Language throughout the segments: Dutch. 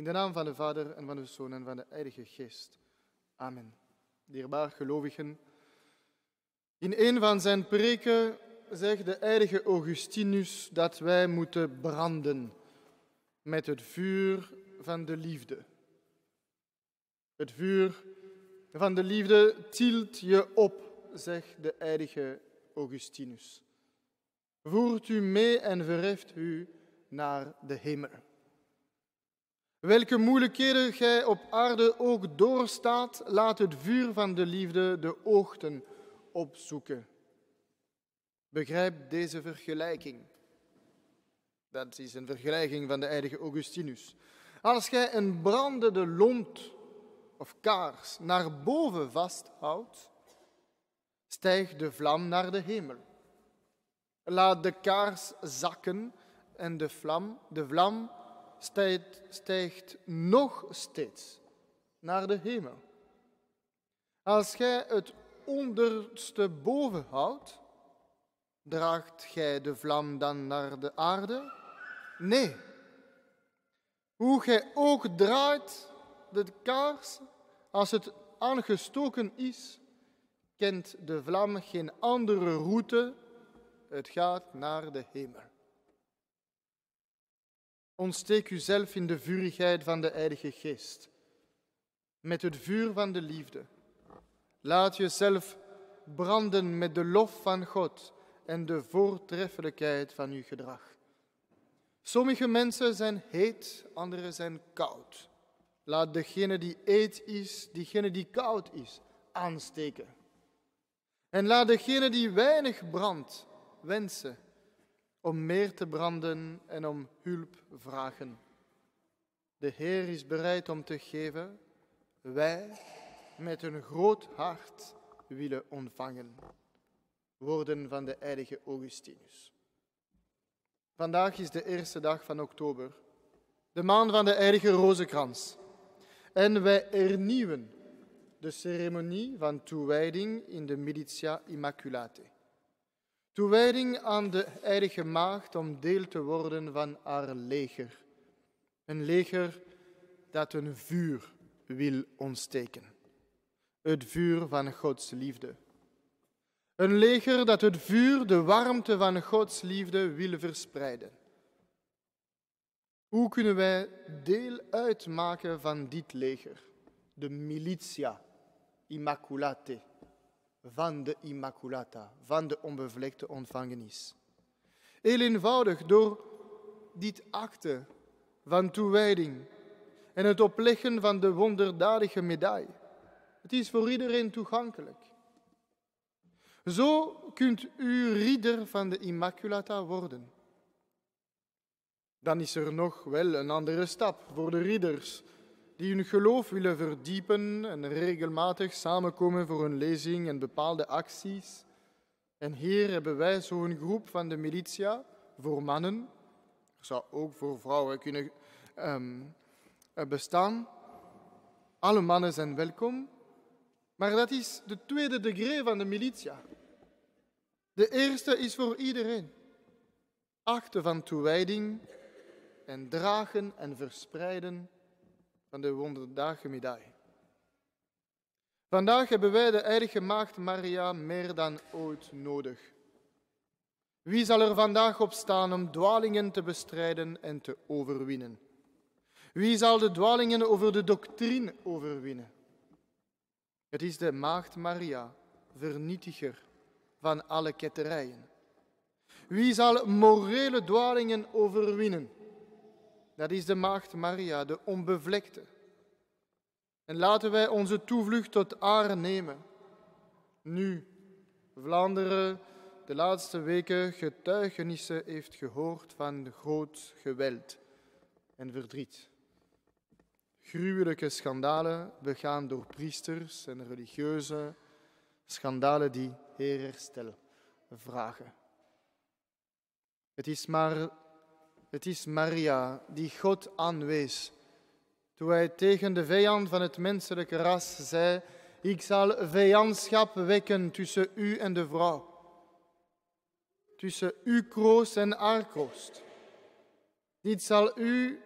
In de naam van de Vader en van de Zoon en van de Heilige Geest. Amen. Dierbaar gelovigen. In een van zijn preken zegt de heilige Augustinus dat wij moeten branden met het vuur van de liefde. Het vuur van de liefde tilt je op, zegt de heilige Augustinus. Voert u mee en verheft u naar de hemel. Welke moeilijkheden gij op aarde ook doorstaat, laat het vuur van de liefde de oogten opzoeken. Begrijp deze vergelijking. Dat is een vergelijking van de heilige Augustinus. Als gij een brandende lont of kaars naar boven vasthoudt, stijgt de vlam naar de hemel. Laat de kaars zakken en de vlam, de vlam stijgt, nog steeds naar de hemel. Als gij het onderste boven houdt, draagt gij de vlam dan naar de aarde? Nee. Hoe gij ook draait de kaars, als het aangestoken is, kent de vlam geen andere route. Het gaat naar de hemel. Ontsteek uzelf in de vurigheid van de Heilige Geest, met het vuur van de liefde. Laat jezelf branden met de lof van God en de voortreffelijkheid van uw gedrag. Sommige mensen zijn heet, anderen zijn koud. Laat degene die heet is, diegene die koud is, aansteken. En laat degene die weinig brandt, wensen om meer te branden en om hulp vragen. De Heer is bereid om te geven, wij met een groot hart willen ontvangen. Woorden van de heilige Augustinus. Vandaag is de eerste dag van oktober, de maand van de heilige rozenkrans. En wij hernieuwen de ceremonie van toewijding in de Militia Immaculate. Toewijding aan de heilige maagd om deel te worden van haar leger. Een leger dat een vuur wil ontsteken. Het vuur van Gods liefde. Een leger dat het vuur, de warmte van Gods liefde wil verspreiden. Hoe kunnen wij deel uitmaken van dit leger? De militia immaculate van de Immaculata, van de onbevlekte ontvangenis. Heel eenvoudig door dit acte van toewijding en het opleggen van de wonderdadige medaille. Het is voor iedereen toegankelijk. Zo kunt u ridder van de Immaculata worden. Dan is er nog wel een andere stap voor de ridders die hun geloof willen verdiepen en regelmatig samenkomen voor een lezing en bepaalde acties. En hier hebben wij zo'n groep van de militia voor mannen. Er zou ook voor vrouwen kunnen um, bestaan. Alle mannen zijn welkom. Maar dat is de tweede degree van de militia. De eerste is voor iedereen. Achten van toewijding en dragen en verspreiden van de wonderdagen medaille. Vandaag hebben wij de heilige maagd Maria meer dan ooit nodig. Wie zal er vandaag op staan om dwalingen te bestrijden en te overwinnen? Wie zal de dwalingen over de doctrine overwinnen? Het is de maagd Maria, vernietiger van alle ketterijen. Wie zal morele dwalingen overwinnen? Dat is de maagd Maria, de onbevlekte. En laten wij onze toevlucht tot haar nemen. Nu, Vlaanderen de laatste weken getuigenissen heeft gehoord van groot geweld en verdriet. Gruwelijke schandalen begaan door priesters en religieuzen, schandalen die herstel vragen. Het is maar het is Maria die God aanwees. Toen hij tegen de vijand van het menselijke ras zei, ik zal vijandschap wekken tussen u en de vrouw. Tussen uw kroost en haar kroost. Dit zal u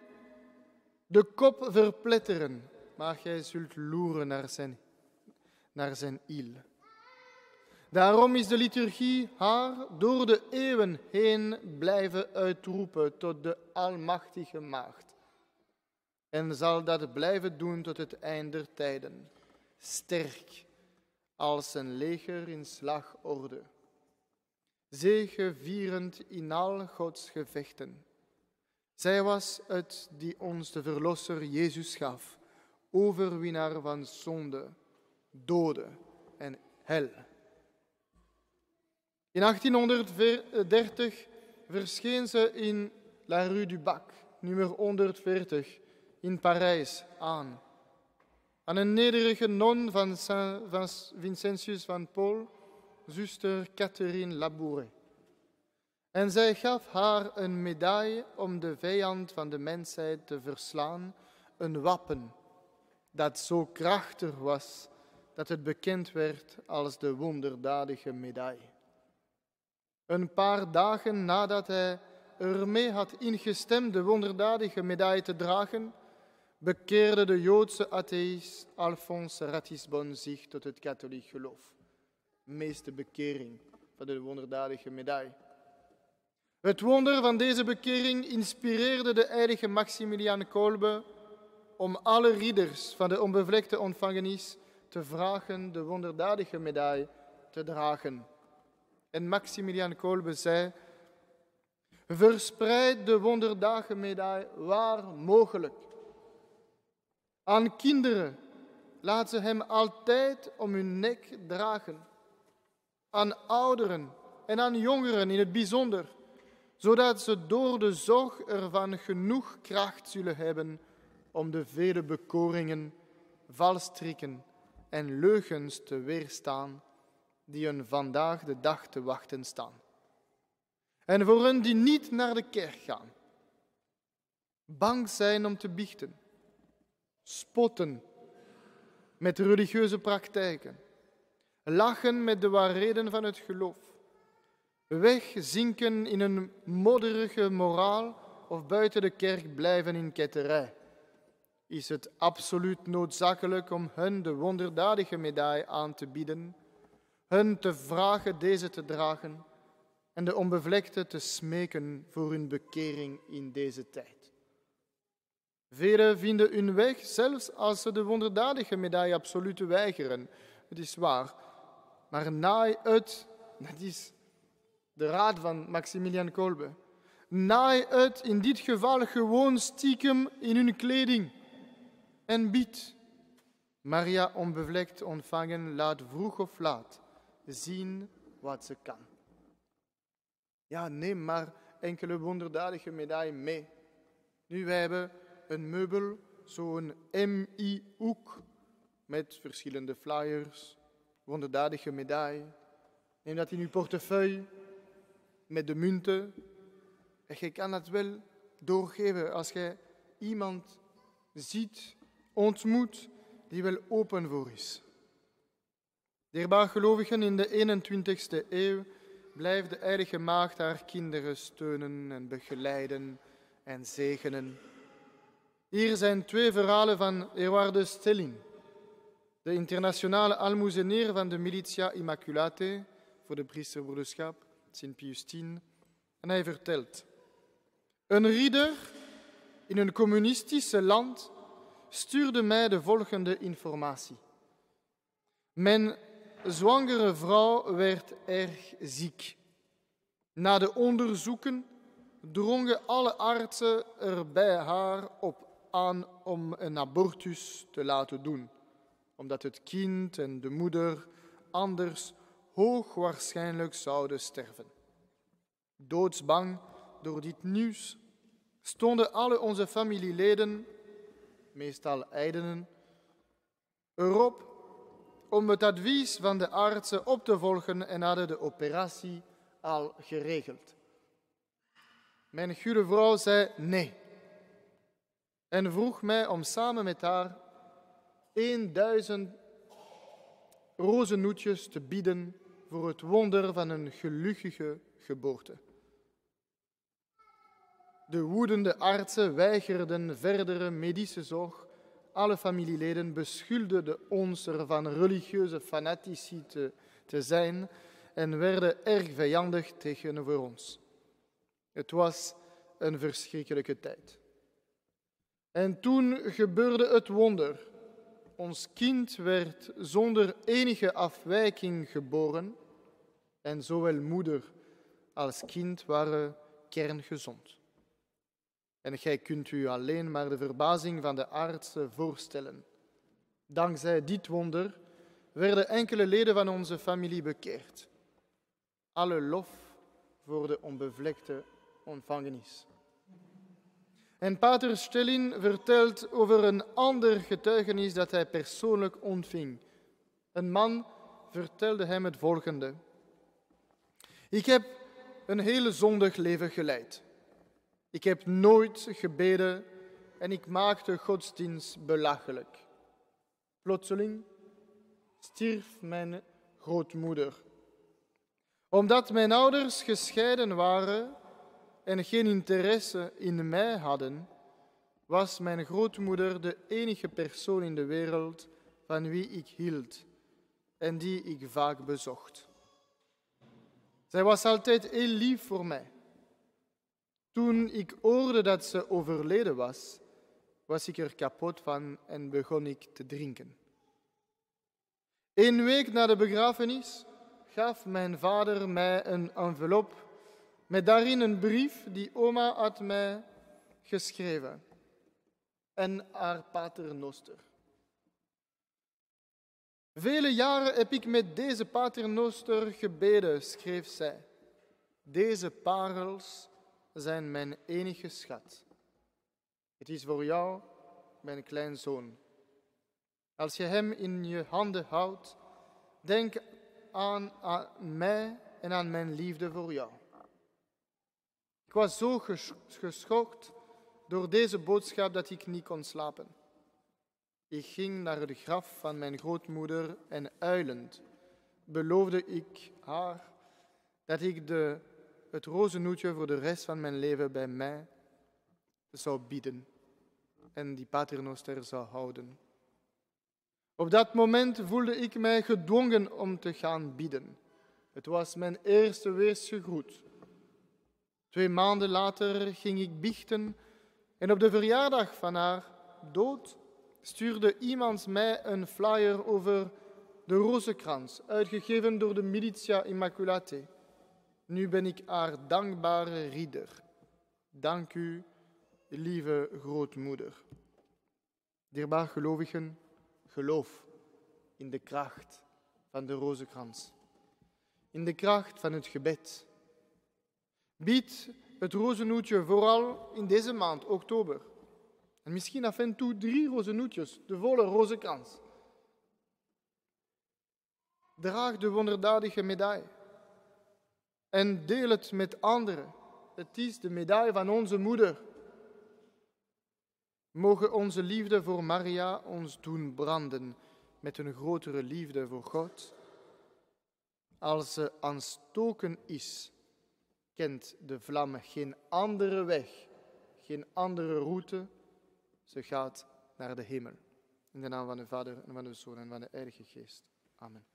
de kop verpletteren, maar gij zult loeren naar zijn, naar zijn hiel. Daarom is de liturgie haar door de eeuwen heen blijven uitroepen tot de Almachtige Maagd. En zal dat blijven doen tot het einde der tijden, sterk als een leger in slagorde, zegevierend in al Gods gevechten. Zij was het die ons de Verlosser Jezus gaf, overwinnaar van zonde, doden en hel. In 1830 verscheen ze in La Rue du Bac, nummer 140, in Parijs aan. Aan een nederige non van, Saint, Vincentius van Paul, zuster Catherine Labouré. En zij gaf haar een medaille om de vijand van de mensheid te verslaan, een wapen dat zo krachtig was dat het bekend werd als de wonderdadige medaille. Een paar dagen nadat hij ermee had ingestemd de wonderdadige medaille te dragen, bekeerde de Joodse atheïst Alphonse Ratisbon zich tot het katholiek geloof. Meeste bekering van de wonderdadige medaille. Het wonder van deze bekering inspireerde de heilige Maximilian Kolbe om alle ridders van de onbevlekte ontvangenis te vragen de wonderdadige medaille te dragen. En Maximilian Kolbe zei, verspreid de wonderdadige medaille waar mogelijk. Aan kinderen laat ze hem altijd om hun nek dragen. Aan ouderen en aan jongeren in het bijzonder, zodat ze door de zorg ervan genoeg kracht zullen hebben om de vele bekoringen, valstrikken en leugens te weerstaan die hun vandaag de dag te wachten staan. En voor hen die niet naar de kerk gaan, bang zijn om te biechten, spotten met religieuze praktijken, lachen met de waarheden van het geloof, wegzinken in een modderige moraal of buiten de kerk blijven in ketterij, is het absoluut noodzakelijk om hen de wonderdadige medaille aan te bieden, hen te vragen deze te dragen en de onbevlekte te smeken voor hun bekering in deze tijd. Velen vinden hun weg, zelfs als ze de wonderdadige medaille absoluut weigeren. Het is waar, maar naai uit, dat is de raad van Maximilian Kolbe, naai uit in dit geval gewoon stiekem in hun kleding en bied. Maria onbevlekt ontvangen laat vroeg of laat zien wat ze kan. Ja, neem maar enkele wonderdadige medaille mee. Nu, wij hebben een meubel, zo'n MI-hoek, met verschillende flyers, wonderdadige medaille. Neem dat in uw portefeuille, met de munten. En je kan dat wel doorgeven als je iemand ziet, ontmoet, die wel open voor is. Dierbaar gelovigen in de 21ste eeuw blijft de Heilige Maagd haar kinderen steunen en begeleiden en zegenen. Hier zijn twee verhalen van Eduardo Stellin, de internationale almoezenier van de Militia Immaculate voor de priesterbroederschap, Sint Pius X. En hij vertelt, een ridder in een communistische land stuurde mij de volgende informatie. Men zwangere vrouw werd erg ziek. Na de onderzoeken drongen alle artsen er bij haar op aan om een abortus te laten doen, omdat het kind en de moeder anders hoogwaarschijnlijk zouden sterven. Doodsbang door dit nieuws stonden alle onze familieleden, meestal eidenen, erop om het advies van de artsen op te volgen en hadden de operatie al geregeld. Mijn goede vrouw zei nee en vroeg mij om samen met haar 1000 rozennoetjes te bieden voor het wonder van een gelukkige geboorte. De woedende artsen weigerden verdere medische zorg. Alle familieleden beschuldigden ons ervan religieuze fanatici te, te zijn en werden erg vijandig tegenover ons. Het was een verschrikkelijke tijd. En toen gebeurde het wonder. Ons kind werd zonder enige afwijking geboren en zowel moeder als kind waren kerngezond. En gij kunt u alleen maar de verbazing van de artsen voorstellen. Dankzij dit wonder werden enkele leden van onze familie bekeerd. Alle lof voor de onbevlekte ontvangenis. En Pater Stellin vertelt over een ander getuigenis dat hij persoonlijk ontving. Een man vertelde hem het volgende. Ik heb een hele zondig leven geleid. Ik heb nooit gebeden en ik maakte godsdienst belachelijk. Plotseling stierf mijn grootmoeder. Omdat mijn ouders gescheiden waren en geen interesse in mij hadden, was mijn grootmoeder de enige persoon in de wereld van wie ik hield en die ik vaak bezocht. Zij was altijd heel lief voor mij. Toen ik hoorde dat ze overleden was, was ik er kapot van en begon ik te drinken. Een week na de begrafenis gaf mijn vader mij een envelop met daarin een brief die oma had mij geschreven en haar paternoster. Vele jaren heb ik met deze paternoster gebeden, schreef zij. Deze parels zijn mijn enige schat. Het is voor jou, mijn kleinzoon. Als je hem in je handen houdt, denk aan, aan mij en aan mijn liefde voor jou. Ik was zo geschokt door deze boodschap dat ik niet kon slapen. Ik ging naar het graf van mijn grootmoeder en uilend beloofde ik haar dat ik de, het rozenhoedje voor de rest van mijn leven bij mij zou bieden en die paternoster zou houden. Op dat moment voelde ik mij gedwongen om te gaan bidden. Het was mijn eerste weersgegroet. Twee maanden later ging ik biechten en op de verjaardag van haar dood stuurde iemand mij een flyer over de Rozenkrans, uitgegeven door de Militia Immaculate. Nu ben ik haar dankbare ridder. Dank u, lieve grootmoeder. Dierbaar gelovigen, geloof in de kracht van de rozenkrans, in de kracht van het gebed. Bied het rozenhoedje vooral in deze maand, oktober. En misschien af en toe drie rozenhoedjes, de volle rozenkrans. Draag de wonderdadige medaille en deel het met anderen. Het is de medaille van onze moeder. Mogen onze liefde voor Maria ons doen branden met een grotere liefde voor God. Als ze aanstoken is, kent de vlam geen andere weg, geen andere route. Ze gaat naar de hemel. In de naam van de Vader en van de Zoon en van de Heilige Geest. Amen.